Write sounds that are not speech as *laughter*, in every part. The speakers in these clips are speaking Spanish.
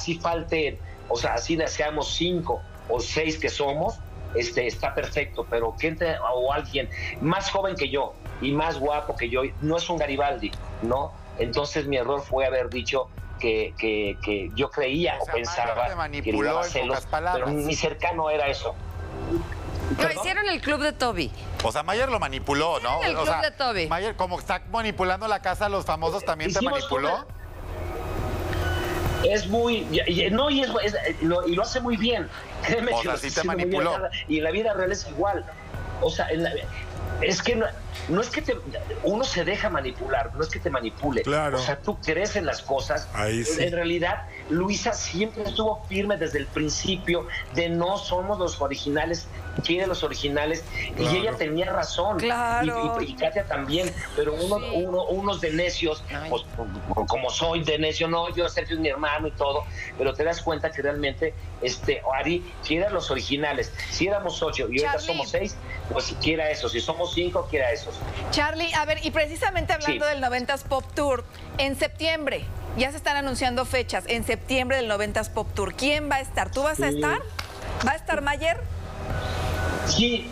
así falte, o sea, así seamos cinco o seis que somos, este, está perfecto, pero que entre o alguien más joven que yo y más guapo que yo, no es un Garibaldi, ¿no? Entonces mi error fue haber dicho que, que, que yo creía o, pensaba que le iba a celos, pero mi cercano era eso. Lo hicieron el club de Toby. O sea, Mayer lo manipuló, ¿no? El club o sea, de Toby. Mayer, como está manipulando la casa a los famosos, ¿también te manipuló? Es muy. No, y, es, lo, y lo hace muy bien. Créeme o que sea, lo sí hace te muy bien. Y en la vida real es igual. O sea, en la- es que no, no es que te, uno se deja manipular, no es que te manipule. Claro. O sea, tú crees en las cosas. Ahí sí. En realidad, Luisa siempre estuvo firme desde el principio de no somos los originales, quiere los originales. Claro. Y ella tenía razón. Claro. Y, y- y Katia también. Pero uno, Sí. uno- unos de necios, pues como soy de necio, no, yo Sergio es mi hermano y todo, pero te das cuenta que realmente este Ari quiere los originales. Si éramos ocho y ahorita Charlie. somos seis, pues quiera eso. Si somos cinco, quiera esos. Charlie, a ver, y precisamente hablando Sí. del 90s Pop Tour, en septiembre, ya se están anunciando fechas, en septiembre del 90s Pop Tour, ¿quién va a estar? ¿Tú vas a estar? ¿Va a estar Mayer? Sí,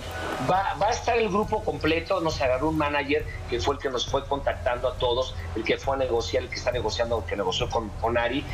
va, va a estar el grupo completo. Nos agarró un manager que fue el que nos fue contactando a todos, el que fue a negociar, el que está negociando, que negoció con, con Ari.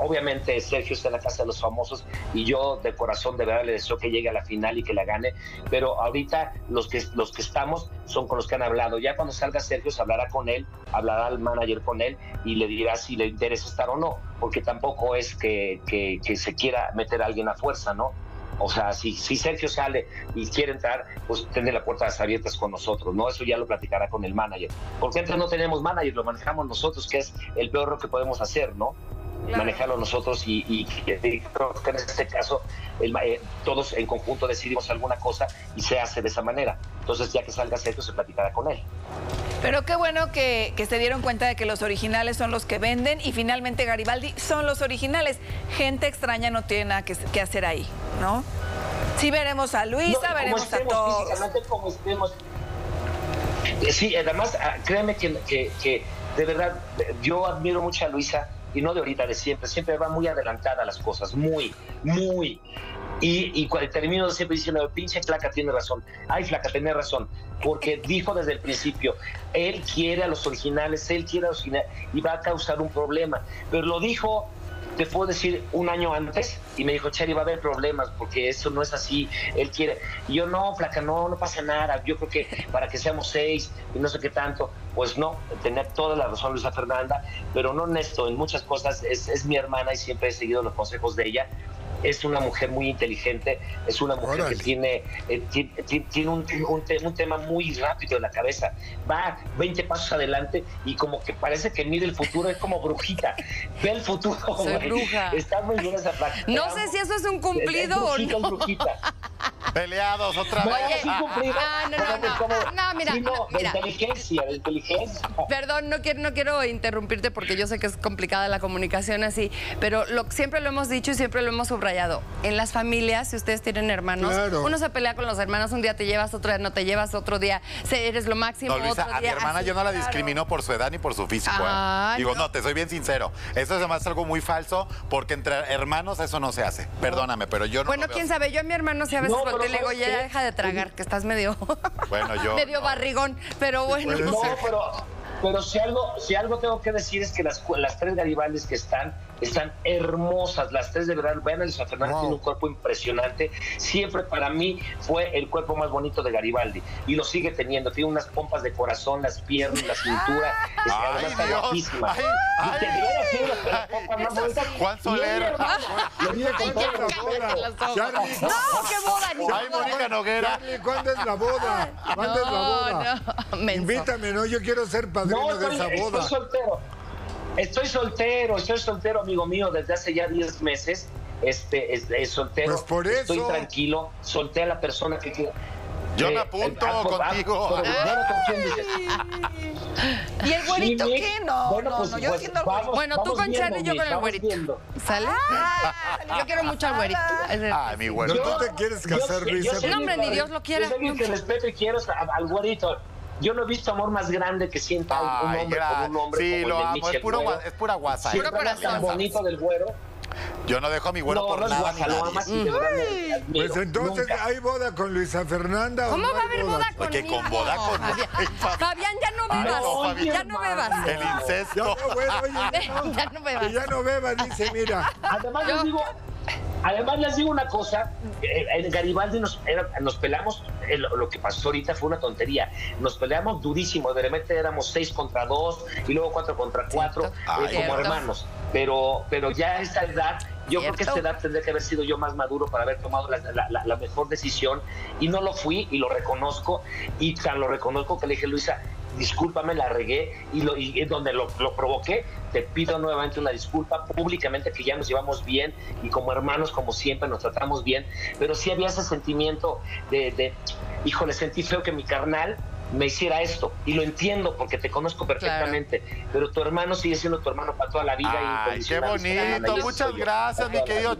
Obviamente Sergio está en la casa de los famosos y yo de corazón de verdad le deseo que llegue a la final y que la gane. Pero ahorita los que, los que estamos son con los que han hablado. Ya cuando salga Sergio se hablará con él, hablará el manager con él y le dirá si le interesa estar o no, porque tampoco es que, que- que se quiera meter a alguien a fuerza, ¿no? O sea, si, si Sergio sale y quiere entrar, pues tiene las puertas abiertas con nosotros, ¿no? Eso ya lo platicará con el manager. Porque antes no tenemos manager, lo manejamos nosotros, que es el peor error que podemos hacer, ¿no? Manejarlo nosotros y, y- y creo que en este caso el eh, todos en conjunto decidimos alguna cosa y se hace de esa manera. Entonces, ya que salga Sergio, se platicará con él. Pero qué bueno que, que se dieron cuenta de que los originales son los que venden y finalmente Garibaldi son los originales. Gente extraña no tiene nada que, que hacer ahí, ¿no? Sí veremos a Luisa, No, veremos a todos. físicamente, como estemos. Eh, Sí, además, ah, créeme que, que- que de verdad eh, yo admiro mucho a Luisa y no de ahorita, de siempre. Siempre va muy adelantada a las cosas, muy, muy. Y, y cuando termino siempre diciendo, pinche flaca tiene razón. Ay, flaca, tiene razón. Porque *laughs* dijo desde el principio, él quiere a los originales, él quiere a los originales y va a causar un problema. Pero lo dijo te puedo decir un año antes y me dijo, Chari, va a haber problemas porque eso no es así, él quiere. Y yo, no, flaca, no, no pasa nada, yo creo que para que seamos seis y no sé qué tanto, pues no, tenía toda la razón Luisa Fernanda, pero no Néstor, en muchas cosas es, es mi hermana y siempre he seguido los consejos de ella. Es una mujer muy inteligente, es una mujer Órale. que tiene, eh, ti- ti- tiene, un, un te- un tema muy rápido en la cabeza. Va 20 pasos adelante y como que parece que mide el futuro, es como brujita. Ve el futuro. Soy güey. bruja. Está muy bien esa práctica. No sé si eso es un cumplido o brujita, no. brujita. Peleados otra No, vez. sí cumplido. ah, no, no, no. como- No, mira, no, no, mira. De inteligencia, de inteligencia. Perdón, no quiero, no quiero interrumpirte porque yo sé que es complicada la comunicación así, pero lo, siempre lo hemos dicho y siempre lo hemos subrayado. En las familias, si ustedes tienen hermanos, Claro. uno se pelea con los hermanos, un día te llevas, otro día no te llevas, otro día eres lo máximo, No, Luisa, otro a mi hermana así, yo no la claro. discriminó por su edad ni por su físico. ¿eh? Ay, Digo, no. no. te soy bien sincero. Eso es además algo muy falso porque entre hermanos eso no se hace. Perdóname, pero yo no. Bueno, quién así. sabe, yo a mi hermano sí a veces No, volteo y le digo, ¿sabes ya deja de tragar, que estás medio, *laughs* Bueno, yo *laughs* medio no. barrigón, pero bueno. No, pero, pero si algo, si algo tengo que decir es que las, las tres Garibaldis que están, están hermosas. Las tres de verdad, vean a Luisa Fernanda, Wow. tiene un cuerpo impresionante. Siempre para mí fue el cuerpo más bonito de Garibaldi. Y lo sigue teniendo. Tiene unas pompas de corazón, las piernas, la cintura. Ay, además guapísima. Ay, Y te las- pompas más bonitas. Juan Soler. hermano, lo Oye, dice con ¿cuándo todo es la boda? Charlie, No, qué boda, ni Ay, Mónica Noguera. Charlie, ¿cuándo es la boda? ¿Cuándo es la boda? no. Invítame, ¿no? Yo quiero ser padrino No, de estoy, esa estoy boda. soltero. Estoy soltero, estoy soltero, amigo mío, desde hace ya 10 meses. Este, es, es soltero. Pues por Estoy eso. tranquilo, solté a la persona que quiero. Yo Eh, me apunto por- ah, contigo. ¿con quién dices? ¿Y el güerito Sí, qué? No, bueno, no, pues, no, yo pues, al vamos, güerito. Bueno, tú con Charlie y yo con el güerito. viendo. ¿Sale? Yo quiero mucho al güerito. Ay, mi güero. Pero tú te quieres casar, soy No, hombre, ni Dios lo quiera. Yo que respeto y quiero a- al güerito. Yo no he visto amor más grande que sienta un Ay, hombre por un hombre Sí, como lo el de amo. Michel Es, puro, Güero. es pura guasa. Si Puro fuera corazón. tan bonito del güero. Yo no dejo a mi güero no, por no es nada ni guasa, lo nadie. amas y de verdad me admiro. Pues entonces, Nunca. ¿hay boda con Luisa Fernanda o ¿Cómo no va a hay haber boda Oye, conmigo? con boda con- Fabián, Fabián, ya no Ay, bebas. no, Fabi- *laughs* ya no bebas. El Ya incesto. no, bueno, oye, no, Ya no bebas. que *laughs* ya no beba, dice, mira. Además Yo- digo, además les digo una cosa, eh, en Garibaldi nos, nos peleamos, eh, lo, que pasó ahorita fue una tontería, nos peleamos durísimo, de repente éramos seis contra dos y luego cuatro contra cuatro, eh, como Cierto. hermanos, pero, pero ya a esa edad, yo creo que a esta edad tendría que haber sido yo más maduro para haber tomado la, la- la- la mejor decisión y no lo fui y lo reconozco. Y tan lo reconozco que le dije, Luisa, discúlpame, la regué y, lo, y es donde lo, lo provoqué, te pido nuevamente una disculpa públicamente que ya nos llevamos bien y como hermanos, como siempre, nos tratamos bien, pero sí había ese sentimiento de, de híjole, sentí feo que mi carnal me hiciera esto y lo entiendo porque te conozco perfectamente, pero tu hermano sigue siendo tu hermano para toda la vida. Ay, qué incondicional, bonito. y Muchas gracias, mi querido.